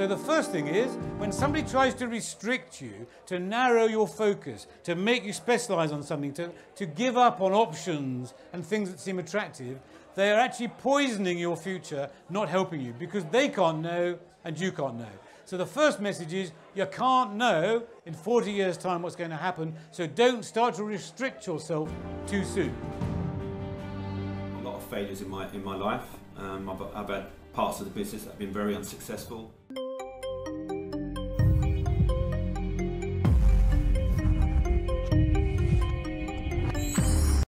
So the first thing is, when somebody tries to restrict you, to narrow your focus, to make you specialize on something, to, to give up on options and things that seem attractive, they are actually poisoning your future, not helping you, because they can't know and you can't know. So the first message is, you can't know in 40 years' time what's going to happen, so don't start to restrict yourself too soon. A lot of failures in my, in my life. Um, I've, I've had parts of the business that have been very unsuccessful.